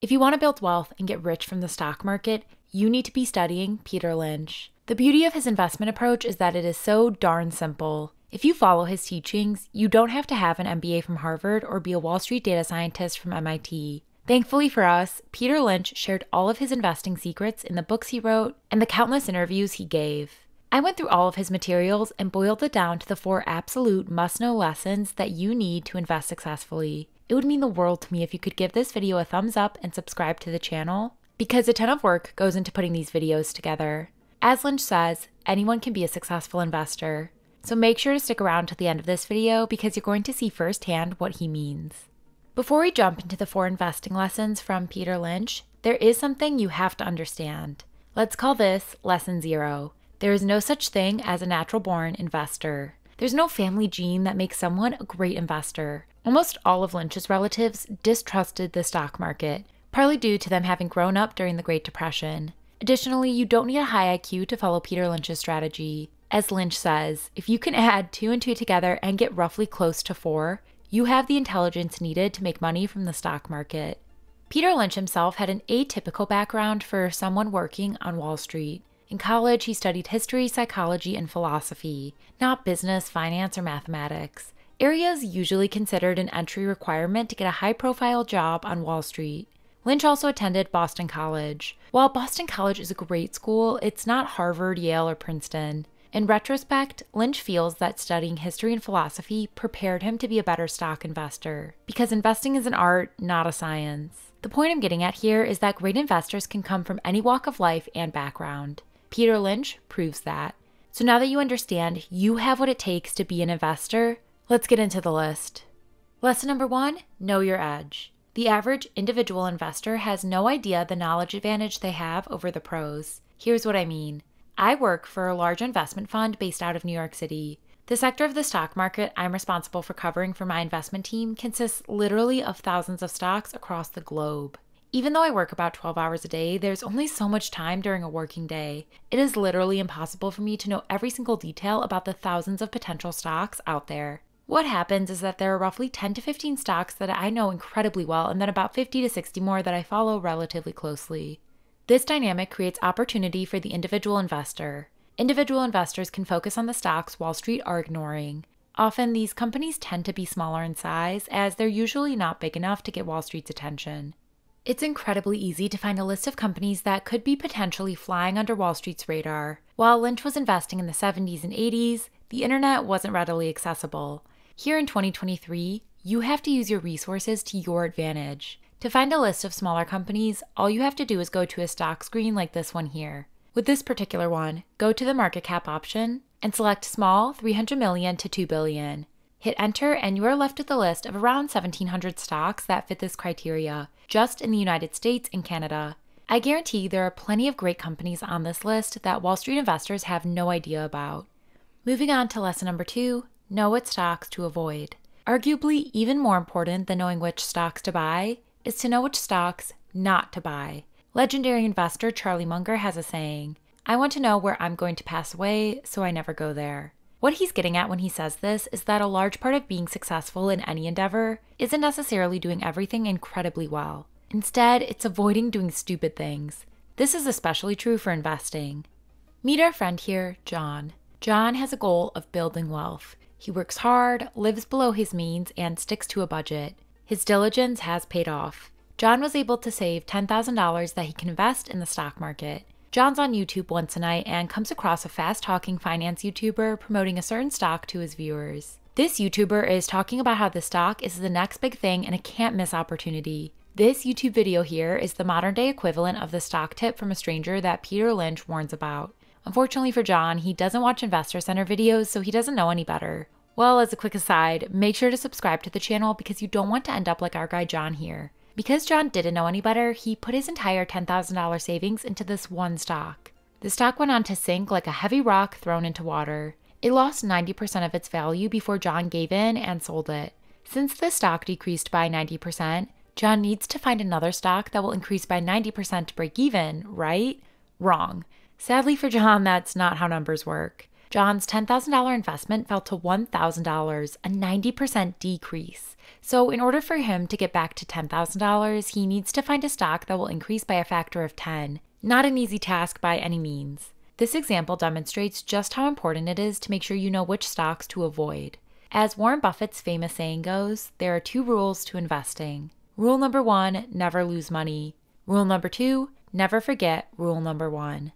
If you want to build wealth and get rich from the stock market, you need to be studying Peter Lynch. The beauty of his investment approach is that it is so darn simple. If you follow his teachings, you don't have to have an MBA from Harvard or be a Wall Street data scientist from MIT. Thankfully for us, Peter Lynch shared all of his investing secrets in the books he wrote and the countless interviews he gave. I went through all of his materials and boiled it down to the four absolute must know lessons that you need to invest successfully. It would mean the world to me if you could give this video a thumbs up and subscribe to the channel, because a ton of work goes into putting these videos together. As Lynch says, anyone can be a successful investor. So make sure to stick around to the end of this video because you're going to see firsthand what he means. Before we jump into the four investing lessons from Peter Lynch, there is something you have to understand. Let's call this Lesson Zero. There is no such thing as a natural born investor. There's no family gene that makes someone a great investor. Almost all of Lynch's relatives distrusted the stock market, partly due to them having grown up during the Great Depression. Additionally, you don't need a high IQ to follow Peter Lynch's strategy. As Lynch says, if you can add two and two together and get roughly close to four, you have the intelligence needed to make money from the stock market. Peter Lynch himself had an atypical background for someone working on Wall Street. In college, he studied history, psychology, and philosophy, not business, finance, or mathematics areas usually considered an entry requirement to get a high profile job on Wall Street. Lynch also attended Boston College. While Boston College is a great school, it's not Harvard, Yale, or Princeton. In retrospect, Lynch feels that studying history and philosophy prepared him to be a better stock investor, because investing is an art, not a science. The point I'm getting at here is that great investors can come from any walk of life and background. Peter Lynch proves that. So now that you understand you have what it takes to be an investor, Let's get into the list. Lesson number one know your edge. The average individual investor has no idea the knowledge advantage they have over the pros. Here's what I mean I work for a large investment fund based out of New York City. The sector of the stock market I'm responsible for covering for my investment team consists literally of thousands of stocks across the globe. Even though I work about 12 hours a day, there's only so much time during a working day. It is literally impossible for me to know every single detail about the thousands of potential stocks out there. What happens is that there are roughly 10 to 15 stocks that I know incredibly well, and then about 50 to 60 more that I follow relatively closely. This dynamic creates opportunity for the individual investor. Individual investors can focus on the stocks Wall Street are ignoring. Often, these companies tend to be smaller in size, as they're usually not big enough to get Wall Street's attention. It's incredibly easy to find a list of companies that could be potentially flying under Wall Street's radar. While Lynch was investing in the 70s and 80s, the internet wasn't readily accessible. Here in 2023, you have to use your resources to your advantage. To find a list of smaller companies, all you have to do is go to a stock screen like this one here. With this particular one, go to the market cap option and select small 300 million to 2 billion. Hit enter and you are left with a list of around 1700 stocks that fit this criteria, just in the United States and Canada. I guarantee there are plenty of great companies on this list that Wall Street investors have no idea about. Moving on to lesson number two know what stocks to avoid. Arguably, even more important than knowing which stocks to buy is to know which stocks not to buy. Legendary investor Charlie Munger has a saying I want to know where I'm going to pass away, so I never go there. What he's getting at when he says this is that a large part of being successful in any endeavor isn't necessarily doing everything incredibly well. Instead, it's avoiding doing stupid things. This is especially true for investing. Meet our friend here, John. John has a goal of building wealth. He works hard, lives below his means, and sticks to a budget. His diligence has paid off. John was able to save $10,000 that he can invest in the stock market. John's on YouTube once a night and comes across a fast talking finance YouTuber promoting a certain stock to his viewers. This YouTuber is talking about how the stock is the next big thing and a can't miss opportunity. This YouTube video here is the modern day equivalent of the stock tip from a stranger that Peter Lynch warns about. Unfortunately for John, he doesn't watch Investor Center videos, so he doesn't know any better. Well, as a quick aside, make sure to subscribe to the channel because you don't want to end up like our guy John here. Because John didn't know any better, he put his entire $10,000 savings into this one stock. The stock went on to sink like a heavy rock thrown into water. It lost 90% of its value before John gave in and sold it. Since the stock decreased by 90%, John needs to find another stock that will increase by 90% to break even, right? Wrong. Sadly for John, that's not how numbers work. John's $10,000 investment fell to $1,000, a 90% decrease. So, in order for him to get back to $10,000, he needs to find a stock that will increase by a factor of 10. Not an easy task by any means. This example demonstrates just how important it is to make sure you know which stocks to avoid. As Warren Buffett's famous saying goes, there are two rules to investing. Rule number one never lose money. Rule number two never forget rule number one.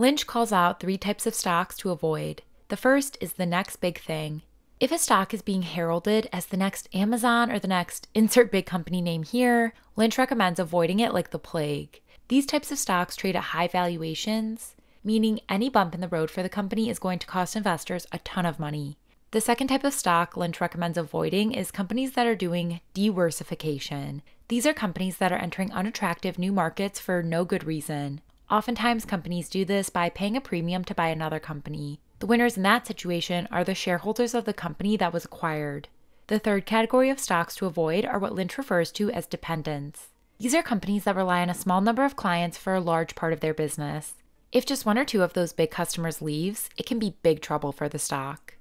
Lynch calls out three types of stocks to avoid. The first is the next big thing. If a stock is being heralded as the next Amazon or the next insert big company name here, Lynch recommends avoiding it like the plague. These types of stocks trade at high valuations, meaning any bump in the road for the company is going to cost investors a ton of money. The second type of stock Lynch recommends avoiding is companies that are doing diworsification. These are companies that are entering unattractive new markets for no good reason. Oftentimes, companies do this by paying a premium to buy another company. The winners in that situation are the shareholders of the company that was acquired. The third category of stocks to avoid are what Lynch refers to as dependents. These are companies that rely on a small number of clients for a large part of their business. If just one or two of those big customers leaves, it can be big trouble for the stock.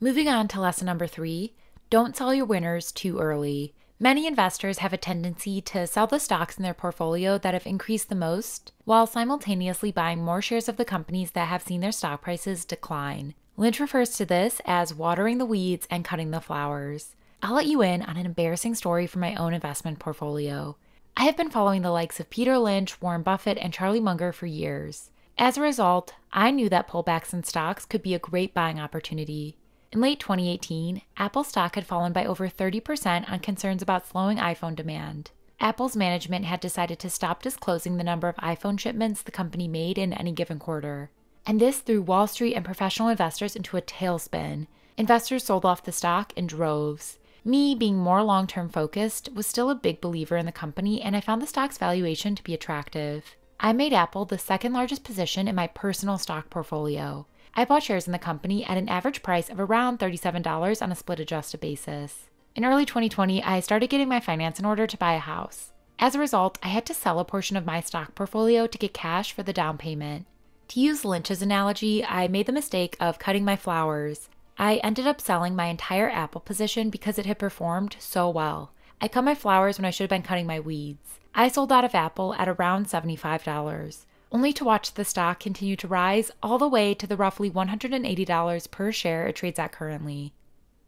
Moving on to lesson number three don't sell your winners too early. Many investors have a tendency to sell the stocks in their portfolio that have increased the most, while simultaneously buying more shares of the companies that have seen their stock prices decline. Lynch refers to this as watering the weeds and cutting the flowers. I'll let you in on an embarrassing story from my own investment portfolio. I have been following the likes of Peter Lynch, Warren Buffett, and Charlie Munger for years. As a result, I knew that pullbacks in stocks could be a great buying opportunity. In late 2018, Apple stock had fallen by over 30% on concerns about slowing iPhone demand. Apple's management had decided to stop disclosing the number of iPhone shipments the company made in any given quarter. And this threw Wall Street and professional investors into a tailspin. Investors sold off the stock in droves. Me, being more long term focused, was still a big believer in the company, and I found the stock's valuation to be attractive. I made Apple the second largest position in my personal stock portfolio. I bought shares in the company at an average price of around $37 on a split adjusted basis. In early 2020, I started getting my finance in order to buy a house. As a result, I had to sell a portion of my stock portfolio to get cash for the down payment. To use Lynch's analogy, I made the mistake of cutting my flowers. I ended up selling my entire Apple position because it had performed so well. I cut my flowers when I should have been cutting my weeds. I sold out of Apple at around $75 only to watch the stock continue to rise all the way to the roughly $180 per share it trades at currently.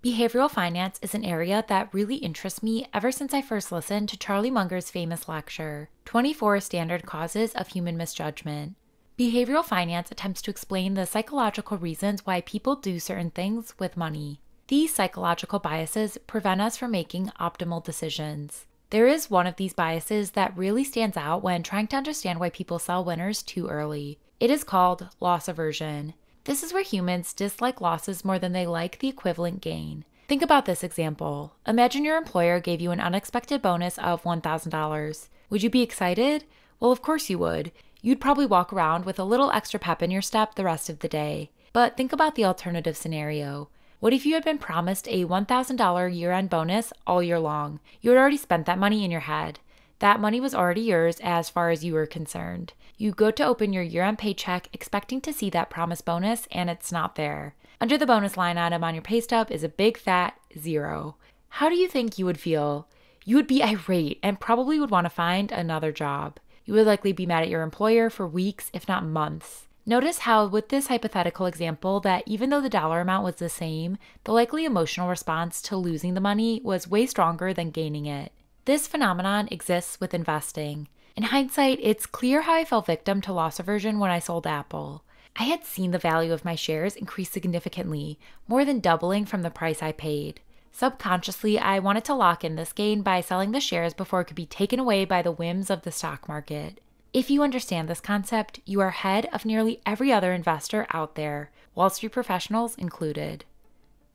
Behavioral finance is an area that really interests me ever since I first listened to Charlie Munger's famous lecture, 24 Standard Causes of Human Misjudgment. Behavioral finance attempts to explain the psychological reasons why people do certain things with money. These psychological biases prevent us from making optimal decisions. There is one of these biases that really stands out when trying to understand why people sell winners too early. It is called loss aversion. This is where humans dislike losses more than they like the equivalent gain. Think about this example. Imagine your employer gave you an unexpected bonus of $1,000. Would you be excited? Well, of course you would. You'd probably walk around with a little extra pep in your step the rest of the day. But think about the alternative scenario. What if you had been promised a $1,000 year end bonus all year long? You had already spent that money in your head. That money was already yours as far as you were concerned. You go to open your year end paycheck expecting to see that promised bonus, and it's not there. Under the bonus line item on your pay stub is a big fat zero. How do you think you would feel? You would be irate and probably would want to find another job. You would likely be mad at your employer for weeks, if not months. Notice how, with this hypothetical example, that even though the dollar amount was the same, the likely emotional response to losing the money was way stronger than gaining it. This phenomenon exists with investing. In hindsight, it's clear how I fell victim to loss aversion when I sold Apple. I had seen the value of my shares increase significantly, more than doubling from the price I paid. Subconsciously, I wanted to lock in this gain by selling the shares before it could be taken away by the whims of the stock market. If you understand this concept, you are ahead of nearly every other investor out there, Wall Street professionals included.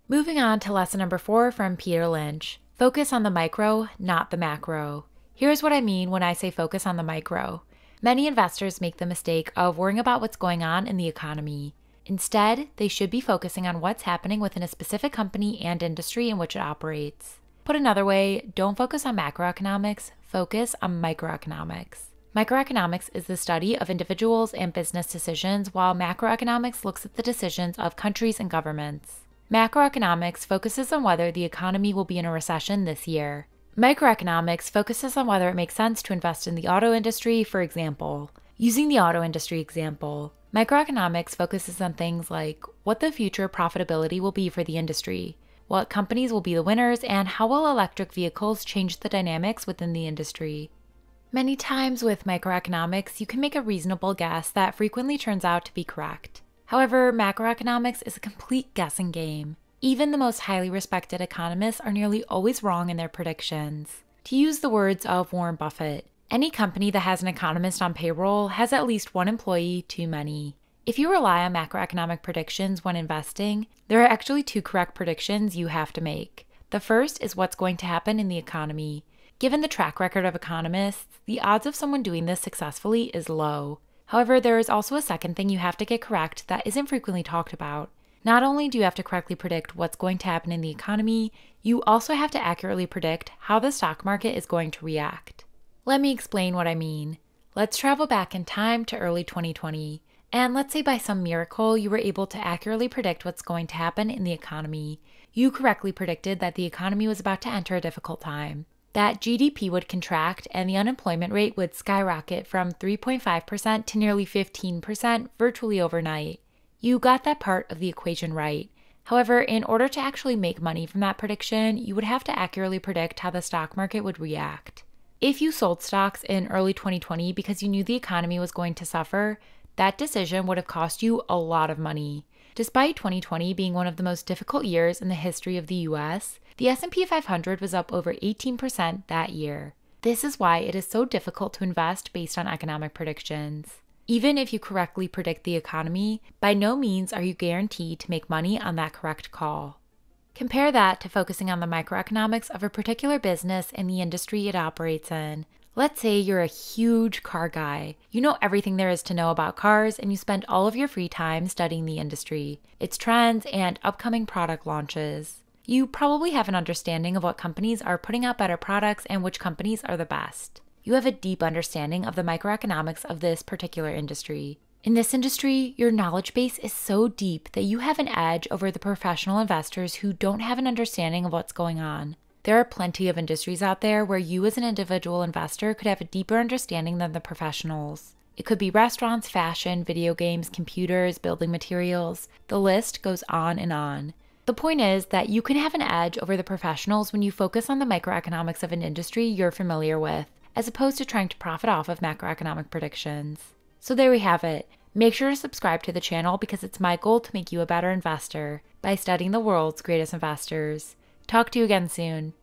Moving on to lesson number four from Peter Lynch focus on the micro, not the macro. Here's what I mean when I say focus on the micro. Many investors make the mistake of worrying about what's going on in the economy. Instead, they should be focusing on what's happening within a specific company and industry in which it operates. Put another way, don't focus on macroeconomics, focus on microeconomics. Microeconomics is the study of individuals and business decisions, while macroeconomics looks at the decisions of countries and governments. Macroeconomics focuses on whether the economy will be in a recession this year. Microeconomics focuses on whether it makes sense to invest in the auto industry, for example. Using the auto industry example, microeconomics focuses on things like what the future profitability will be for the industry, what companies will be the winners, and how will electric vehicles change the dynamics within the industry. Many times with microeconomics, you can make a reasonable guess that frequently turns out to be correct. However, macroeconomics is a complete guessing game. Even the most highly respected economists are nearly always wrong in their predictions. To use the words of Warren Buffett, any company that has an economist on payroll has at least one employee too many. If you rely on macroeconomic predictions when investing, there are actually two correct predictions you have to make. The first is what's going to happen in the economy. Given the track record of economists, the odds of someone doing this successfully is low. However, there is also a second thing you have to get correct that isn't frequently talked about. Not only do you have to correctly predict what's going to happen in the economy, you also have to accurately predict how the stock market is going to react. Let me explain what I mean. Let's travel back in time to early 2020. And let's say by some miracle you were able to accurately predict what's going to happen in the economy. You correctly predicted that the economy was about to enter a difficult time, that GDP would contract and the unemployment rate would skyrocket from 3.5% to nearly 15% virtually overnight. You got that part of the equation right. However, in order to actually make money from that prediction, you would have to accurately predict how the stock market would react. If you sold stocks in early 2020 because you knew the economy was going to suffer, that decision would have cost you a lot of money. Despite 2020 being one of the most difficult years in the history of the US, the S&P 500 was up over 18% that year. This is why it is so difficult to invest based on economic predictions. Even if you correctly predict the economy, by no means are you guaranteed to make money on that correct call. Compare that to focusing on the microeconomics of a particular business and the industry it operates in. Let's say you're a huge car guy. You know everything there is to know about cars, and you spend all of your free time studying the industry, its trends, and upcoming product launches. You probably have an understanding of what companies are putting out better products and which companies are the best you have a deep understanding of the microeconomics of this particular industry. In this industry, your knowledge base is so deep that you have an edge over the professional investors who don't have an understanding of what's going on. There are plenty of industries out there where you, as an individual investor, could have a deeper understanding than the professionals. It could be restaurants, fashion, video games, computers, building materials. The list goes on and on. The point is that you can have an edge over the professionals when you focus on the microeconomics of an industry you're familiar with as opposed to trying to profit off of macroeconomic predictions. So there we have it. Make sure to subscribe to the channel because it's my goal to make you a better investor by studying the world's greatest investors. Talk to you again soon.